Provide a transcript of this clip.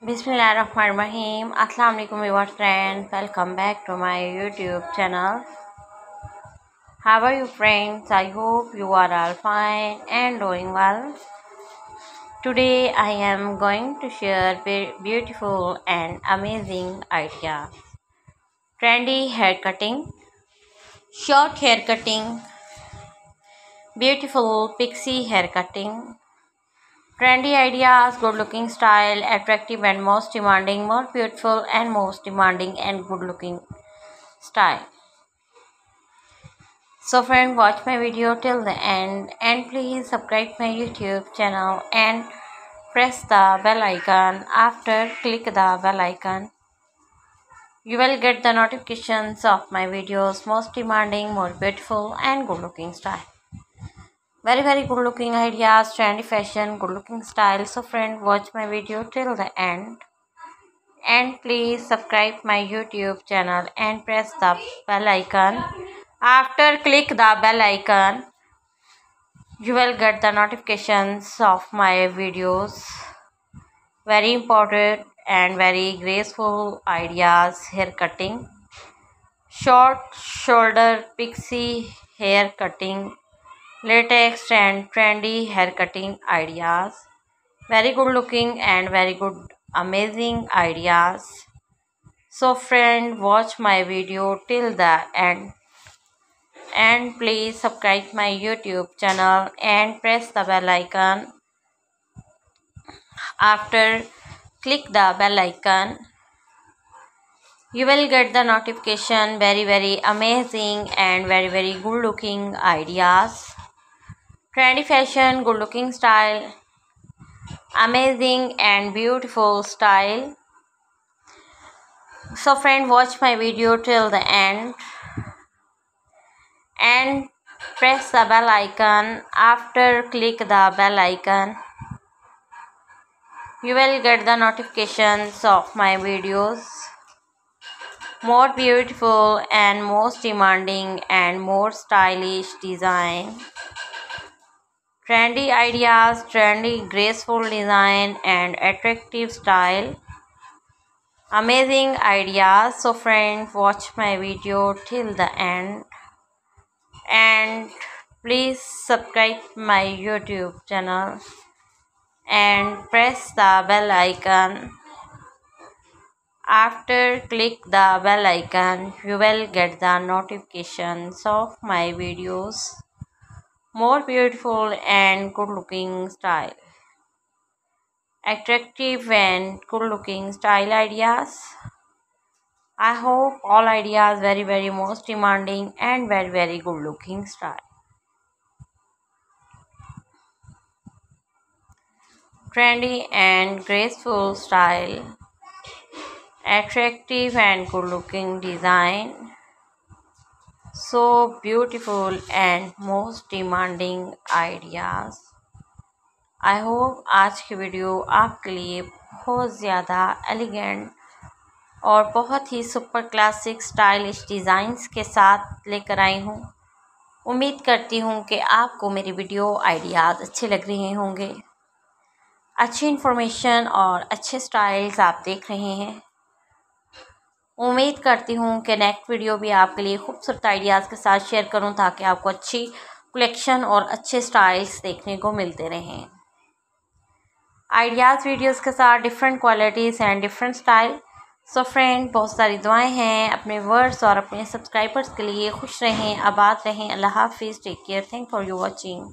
Bismillahirrahmanirrahim. Assalamu alaikum viewers friends. Welcome back to my YouTube channel. How are you friends? I hope you are all fine and doing well. Today I am going to share beautiful and amazing ideas. Trendy hair cutting, short hair cutting, beautiful pixie hair cutting, Trendy ideas, good looking style, attractive and most demanding, more beautiful and most demanding and good looking style. So friend watch my video till the end and please subscribe my YouTube channel and press the bell icon after click the bell icon. You will get the notifications of my videos most demanding, more beautiful and good looking style very very good looking ideas trendy fashion good looking style. So friend watch my video till the end. And please subscribe my youtube channel and press the bell icon. After click the bell icon you will get the notifications of my videos. Very important and very graceful ideas hair cutting. Short shoulder pixie hair cutting latex and trendy hair cutting ideas very good looking and very good amazing ideas. So friend watch my video till the end. And please subscribe my youtube channel and press the bell icon. After click the bell icon. You will get the notification very very amazing and very very good looking ideas trendy fashion good looking style amazing and beautiful style. So friend watch my video till the end and press the bell icon. After click the bell icon. You will get the notifications of my videos. More beautiful and most demanding and more stylish design trendy ideas, trendy graceful design and attractive style. Amazing ideas. So friends, watch my video till the end. And please subscribe my YouTube channel and press the bell icon. After click the bell icon, you will get the notifications of my videos more beautiful and good looking style. Attractive and good looking style ideas. I hope all ideas very very most demanding and very very good looking style. Trendy and graceful style. Attractive and good looking design so beautiful and most demanding ideas. I hope आज की video आपके लिए बहुत ज़्यादा elegant और बहुत ही super classic stylish designs के साथ लेकर आई हूँ। उम्मीद करती हूँ कि आपको मेरी वीडियो आइडियाज़ अच्छे लग रहे होंगे। अच्छी इन्फॉर्मेशन और अच्छे स्टाइल्स आप देख रहे हैं। उम्मीद करती हूँ कि नेक्स्ट वीडियो भी आपके लिए खूबसूरत आइडियाज़ के साथ शेयर करूँ ताकि आपको अच्छी कलेक्शन और अच्छे स्टाइल्स देखने को मिलते रहें। आइडियाज़ वीडियोस के साथ different qualities and different style so friend बहुत सारी दुआएँ हैं। अपने वर्ड्स और अपने सब्सक्राइबर्स के लिए खुश रहें, आबाद रहें। अल्लाह हाफिज़। Take care thank for you watching